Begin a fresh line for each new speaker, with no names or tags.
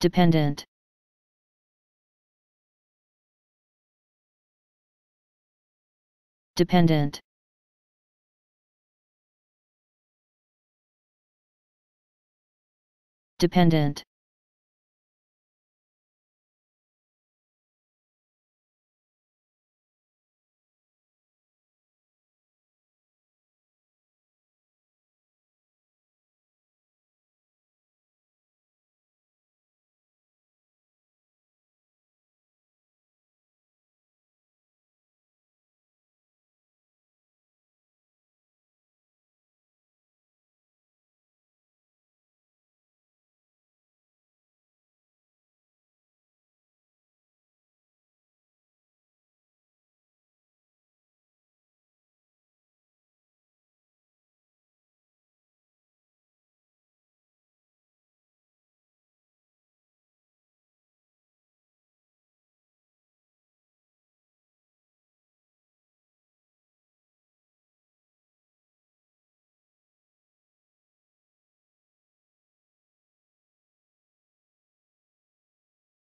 dependent. Dependent. Dependent.